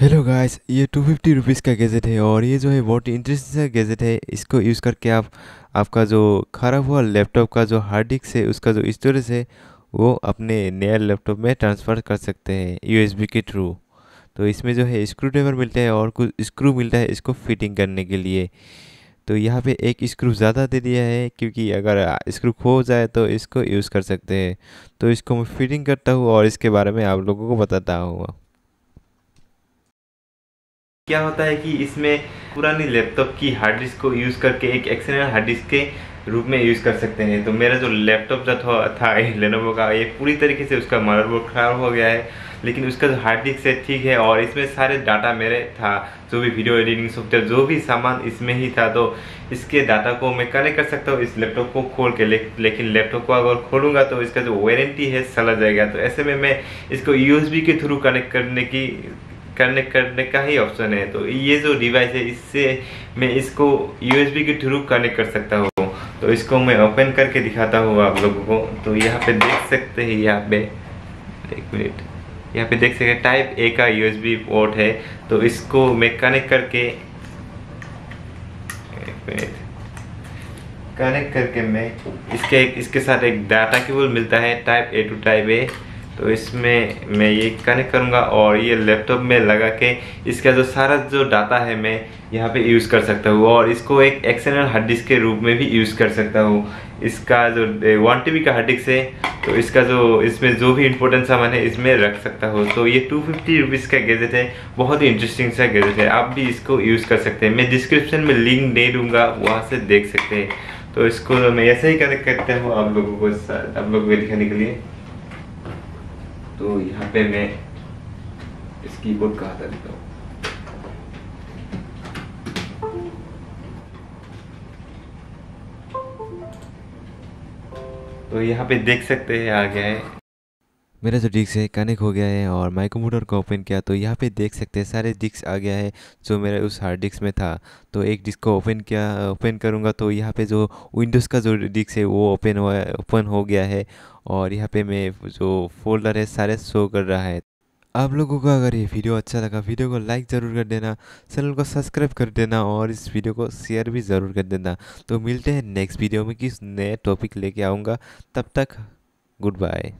Hello guys ये to fifty rupees का gadget है और ये जो है बहुत इंटरेस्टिंग सा गैजेट है। इसको यूज़ करके आप, आपका जो ख़राब हुआ लैपटॉप का जो हार्ड डिस्क है, उसका जो स्टोरेज है, वो अपने नया लैपटॉप में ट्रांसफ़र कर सकते हैं यूएसबी के थ्रू तो इसमें जो है स्क्रू ड्राइवर मिलता है और कुछ स्क्रू मिलता है इसको फिटिंग करने के लिए। तो यहाँ पे एक स्क्रू ज़्यादा दे दिया है क्योंकि अगर स्क्रू खो जाए तो इसको यूज़ कर सकते हैं। तो इसको मैं फिटिंग करता हूँ और इसके बारे में आप लोगों को बताता हूँ। क्या होता है कि इसमें पुरानी लैपटॉप की हार्ड डिस्क को यूज़ करके एक एक्सटर्नल हार्ड डिस्क के रूप में यूज़ कर सकते हैं। तो मेरा जो लैपटॉप जो था, था लेनोवो का ये पूरी तरीके से उसका मदरबोर्ड ख़राब हो गया है। लेकिन उसका जो हार्ड डिस्क है ठीक है और इसमें सारे डाटा मेरे था जो भी वीडियो एडिटिंग सॉफ्टवेयर जो भी सामान इसमें ही था तो इसके डाटा को मैं कनेक्ट कर सकता हूँ इस लैपटॉप को खोल के। ले, लेकिन लैपटॉप को अगर खोलूँगा तो इसका जो वारंटी है सला जाएगा। तो ऐसे में मैं इसको यूएसबी के थ्रू कनेक्ट करने की करने करने का ही ऑप्शन है। तो ये जो डिवाइस है, इससे मैं इसको यूएसबी के थ्रू कनेक्ट कर सकता हूँ। तो इसको मैं ओपन करके दिखाता हूँ आप लोगों को। तो यहाँ पे देख सकते हैं, यहाँ पे एक मिनट यहाँ पे देख सकते हैं टाइप ए का यूएसबी पोर्ट है। तो इसको मैं कनेक्ट करके, एक मिनट कनेक्ट करके मैं इसके इसके साथ एक डाटा केबल मिलता है type A to type A तो इसमें मैं ये कनेक्ट करूँगा और ये लैपटॉप में लगा के इसका जो सारा जो डाटा है मैं यहाँ पे यूज़ कर सकता हूँ और इसको एक एक्सटर्नल हार्ड डिस्क के रूप में भी यूज़ कर सकता हूँ। इसका जो वन टी का हार्ड डिस्क है तो इसका जो, इसमें जो भी इंपॉर्टेंट सामान है, इसमें रख सकता हूँ। तो ये टू फिफ्टी रुपीज़ का गैजेट है, बहुत ही इंटरेस्टिंग सा गैजेट है। आप भी इसको यूज़ कर सकते हैं। मैं डिस्क्रिप्शन में लिंक दे दूँगा, वहाँ से देख सकते हैं। तो इसको मैं ऐसे ही कनेक्ट करता हूँ आप लोगों को, आप लोगों को दिखाने के लिए। तो यहाँ पे मैं इस कीबोर्ड का हाथा देता हूँ। तो यहाँ पे देख सकते हैं आ गया है मेरा जो डिस्क है कनेक्ट हो गया है और माई कंप्यूटर को ओपन किया तो यहाँ पे देख सकते हैं, सारे डिस्क आ गया है जो मेरे उस हार्ड डिस्क में था। तो एक डिस्क को ओपन किया ओपन करूँगा तो यहाँ पे जो विंडोज़ का जो डिस्क है, वो ओपन हुआ ओपन हो गया है और यहाँ पे मैं जो फोल्डर है, सारे शो कर रहा है। आप लोगों को अगर ये वीडियो अच्छा लगा वीडियो को लाइक ज़रूर कर देना चैनल को सब्सक्राइब कर देना और इस वीडियो को शेयर भी ज़रूर कर देना। तो मिलते हैं नेक्स्ट वीडियो में किस नए टॉपिक लेके आऊँगा, तब तक गुड बाय